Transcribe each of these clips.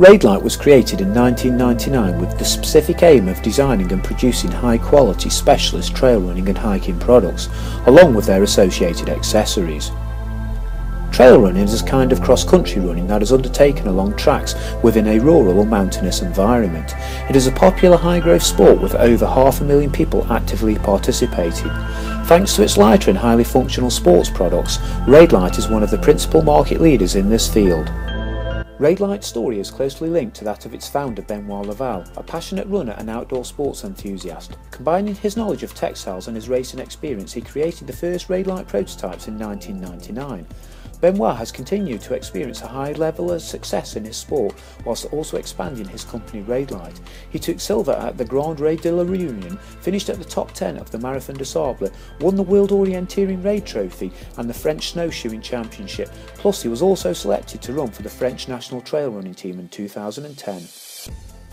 Raidlight was created in 1999 with the specific aim of designing and producing high quality specialist trail running and hiking products, along with their associated accessories. Trail running is a kind of cross-country running that is undertaken along tracks within a rural or mountainous environment. It is a popular high-growth sport with over half a million people actively participating. Thanks to its lighter and highly functional sports products, Raidlight is one of the principal market leaders in this field. Raidlight's story is closely linked to that of its founder Benoit Laval, a passionate runner and outdoor sports enthusiast. Combining his knowledge of textiles and his racing experience, he created the first Raidlight prototypes in 1999. Benoit has continued to experience a high level of success in his sport whilst also expanding his company Raidlight. He took silver at the Grand Raid de la Réunion, finished at the top 10 of the Marathon des Sables, won the World Orienteering Raid Trophy and the French Snowshoeing Championship, plus he was also selected to run for the French national trail running team in 2010.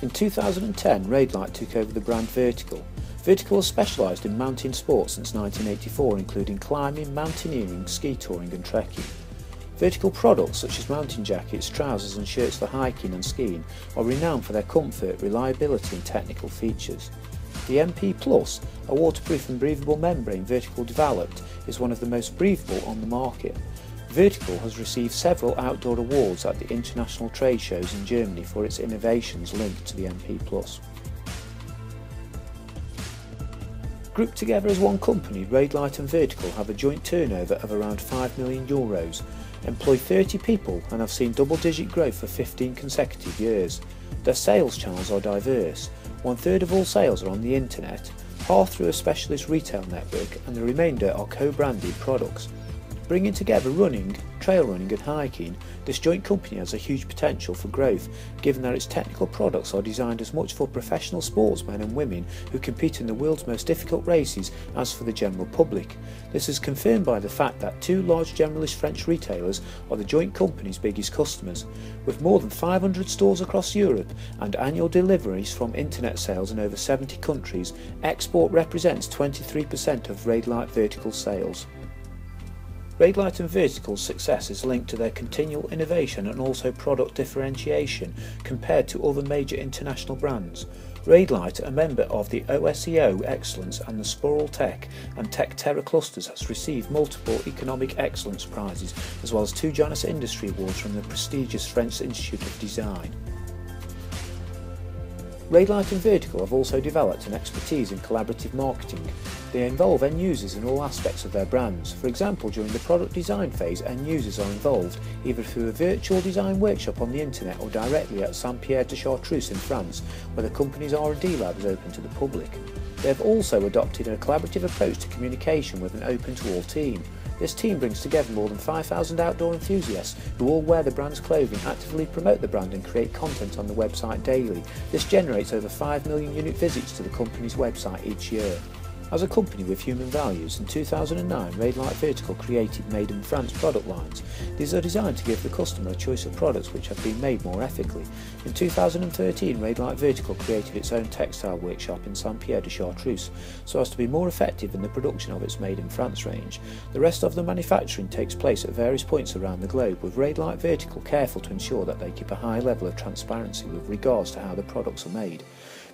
In 2010, Raidlight took over the brand Vertical. Vertical has specialised in mountain sports since 1984, including climbing, mountaineering, ski touring and trekking. Vertical products such as mountain jackets, trousers and shirts for hiking and skiing are renowned for their comfort, reliability and technical features. The MP Plus, a waterproof and breathable membrane Vertical developed, is one of the most breathable on the market. Vertical has received several outdoor awards at the international trade shows in Germany for its innovations linked to the MP Plus. Grouped together as one company, Raidlight and Vertical have a joint turnover of around 5 million euros employ 30 people and have seen double digit growth for 15 consecutive years. Their sales channels are diverse. One third of all sales are on the internet, half through a specialist retail network, and the remainder are co branded products. Bringing together running, trail running and hiking, this joint company has a huge potential for growth, given that its technical products are designed as much for professional sportsmen and women who compete in the world's most difficult races as for the general public. This is confirmed by the fact that two large generalist French retailers are the joint company's biggest customers. With more than 500 stores across Europe and annual deliveries from internet sales in over 70 countries, export represents 23% of Raidlight vertical sales. Raidlight and Vertical's success is linked to their continual innovation and also product differentiation compared to other major international brands. Raidlight, a member of the OSEO Excellence and the Sporaltec and Techtera clusters, has received multiple economic excellence prizes as well as two Janus Industry Awards from the prestigious French Institute of Design. Raidlight and Vertical have also developed an expertise in collaborative marketing. They involve end users in all aspects of their brands. For example, during the product design phase, end users are involved either through a virtual design workshop on the internet or directly at Saint-Pierre de Chartreuse in France, where the company's R&D lab is open to the public. They have also adopted a collaborative approach to communication with an open-to-all team. This team brings together more than 5,000 outdoor enthusiasts who all wear the brand's clothing, actively promote the brand and create content on the website daily. This generates over 5 million unique visits to the company's website each year. As a company with human values, in 2009 Raidlight Vertical created Made in France product lines. These are designed to give the customer a choice of products which have been made more ethically. In 2013 Raidlight Vertical created its own textile workshop in Saint-Pierre de Chartreuse so as to be more effective in the production of its Made in France range. The rest of the manufacturing takes place at various points around the globe with Raidlight Vertical careful to ensure that they keep a high level of transparency with regards to how the products are made.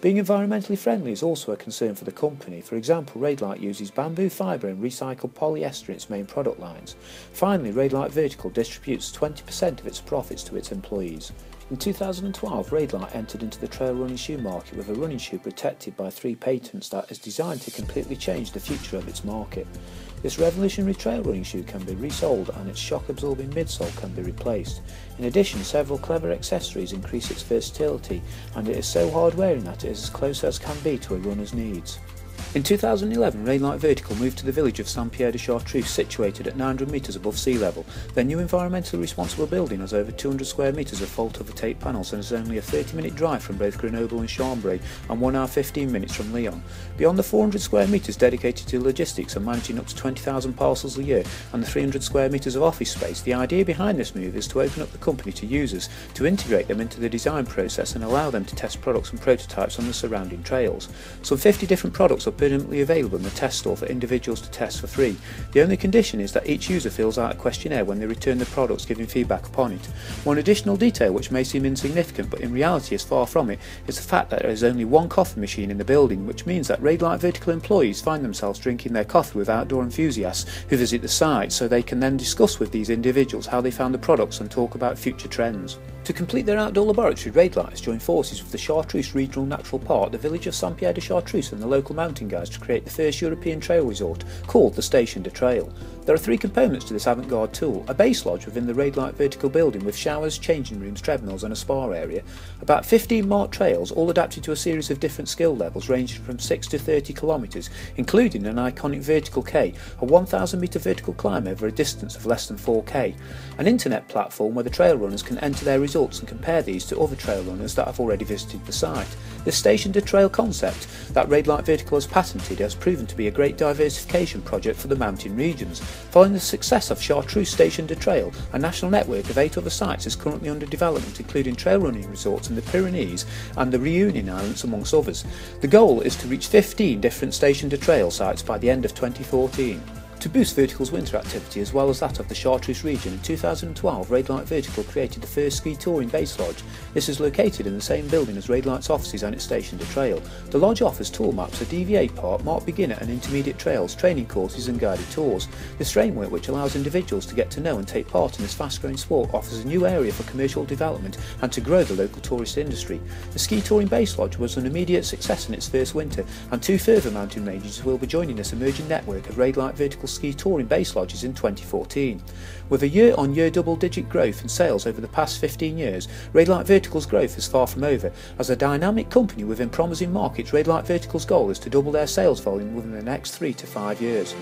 Being environmentally friendly is also a concern for the company. For example, Raidlight uses bamboo fibre and recycled polyester in its main product lines. Finally, Raidlight Vertical distributes 20% of its profits to its employees. In 2012, Raidlight entered into the trail running shoe market with a running shoe protected by three patents that is designed to completely change the future of its market. This revolutionary trail running shoe can be resold and its shock absorbing midsole can be replaced. In addition, several clever accessories increase its versatility and it is so hard wearing that it is as close as can be to a runner's needs. In 2011, Raidlight Vertical moved to the village of Saint-Pierre de Chartreuse, situated at 900 metres above sea level. Their new environmentally responsible building has over 200 square metres of photovoltaic panels and is only a 30 minute drive from both Grenoble and Chambéry and 1 hour 15 minutes from Lyon. Beyond the 400 square metres dedicated to logistics and managing up to 20,000 parcels a year and the 300 square metres of office space, the idea behind this move is to open up the company to users, to integrate them into the design process and allow them to test products and prototypes on the surrounding trails. Some 50 different products are permanently available in the test store for individuals to test for free. The only condition is that each user fills out a questionnaire when they return the products giving feedback upon it. One additional detail which may seem insignificant but in reality is far from it is the fact that there is only one coffee machine in the building which means that Raidlight Vertical employees find themselves drinking their coffee with outdoor enthusiasts who visit the site so they can then discuss with these individuals how they found the products and talk about future trends. To complete their outdoor laboratory, Raidlights joined forces with the Chartreuse Regional Natural Park, the village of Saint Pierre de Chartreuse and the local mountain guides to create the first European trail resort called the Station de Trail. There are three components to this avant-garde tool, a base lodge within the Raidlight vertical building with showers, changing rooms, treadmills and a spa area, about 15 marked trails all adapted to a series of different skill levels ranging from 6 to 30 kilometres, including an iconic vertical K, a 1000 metre vertical climb over a distance of less than 4k, an internet platform where the trail runners can enter their results and compare these to other trail runners that have already visited the site. This Station de Trail concept that Raidlight Vertical has patented has proven to be a great diversification project for the mountain regions. Following the success of Chartreuse Station de Trail, a national network of eight other sites is currently under development including trail running resorts in the Pyrenees and the Reunion Islands amongst others. The goal is to reach 15 different Station de Trail sites by the end of 2014. To boost Vertical's winter activity as well as that of the Chartreuse region, in 2012 Raidlight Vertical created the first ski touring base lodge. This is located in the same building as Raidlight's offices and its Station de Trail. The lodge offers tour maps, a DVA park, marked beginner and intermediate trails, training courses and guided tours. This framework, which allows individuals to get to know and take part in this fast-growing sport, offers a new area for commercial development and to grow the local tourist industry. The ski touring base lodge was an immediate success in its first winter, and two further mountain ranges will be joining this emerging network of Raidlight Vertical ski touring base lodges in 2014. With a year on year double digit growth in sales over the past 15 years, Raidlight Vertical's growth is far from over. As a dynamic company within promising markets, Raidlight Vertical's goal is to double their sales volume within the next three to five years.